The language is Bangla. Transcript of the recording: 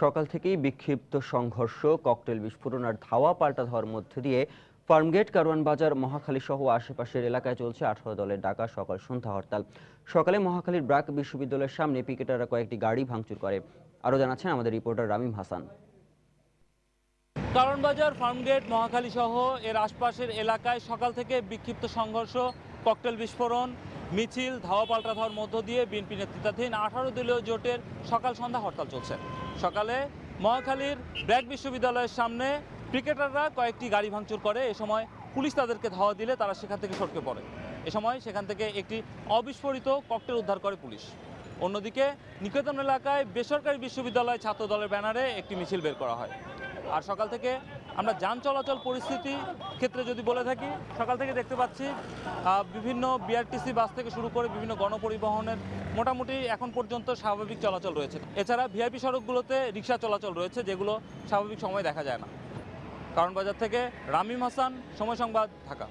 সকাল থেকেই বিক্ষিপ্ত সংঘর্ষ, ককটেল বিস্ফোরণ আর ধাওয়া পাল্টা ধাওয়ার মধ্যে দিয়ে ফার্মগেট, কারওয়ান বাজার, মহাখালী সহ আশেপাশের এলাকায় চলছে আঠারো দলের ডাকা সকাল সন্ধ্যা হরতাল। সকালে মহাখালীর ব্রাক বিশ্ববিদ্যালয়ের সামনে পিকেটাররা কয়েকটি গাড়ি ভাঙচুর করে। আরও জানাচ্ছেন আমাদের রিপোর্টার রামিম হাসান। কারণবাজার ফার্মগেট, মহাখালী সহ এর আশপাশের এলাকায় সকাল থেকে বিক্ষিপ্ত সংঘর্ষ, ককটেল বিস্ফোরণ মিছিল, ধাওয়া পাল্টা ধাওয়ার মধ্য দিয়ে বিএনপি নেতৃত্বাধীন আঠারো দলীয় জোটের সকাল সন্ধ্যা হরতাল চলছে। সকালে মহাখালীর ব্র্যাক বিশ্ববিদ্যালয়ের সামনে ক্রিকেটাররা কয়েকটি গাড়ি ভাঙচুর করে। এ সময় পুলিশ তাদেরকে ধাওয়া দিলে তারা সেখান থেকে সটকে পড়ে। এ সময় সেখান থেকে একটি অবিস্ফোরিত ককটেল উদ্ধার করে পুলিশ। অন্যদিকে নিকেতন এলাকায় বেসরকারি বিশ্ববিদ্যালয় ছাত্র দলের ব্যানারে একটি মিছিল বের করা হয়। আর সকাল থেকে আমরা যান চলাচল পরিস্থিতি ক্ষেত্রে যদি বলে থাকি, সকাল থেকে দেখতে পাচ্ছি বিভিন্ন বিআরটিসি বাস থেকে শুরু করে বিভিন্ন গণপরিবহনের মোটামুটি এখন পর্যন্ত স্বাভাবিক চলাচল রয়েছে। এছাড়া ভিআইপি সড়কগুলোতে রিক্সা চলাচল রয়েছে, যেগুলো স্বাভাবিক সময় দেখা যায় না। কারণ বাজার থেকে রামিম হাসান, সময় সংবাদ, ঢাকা।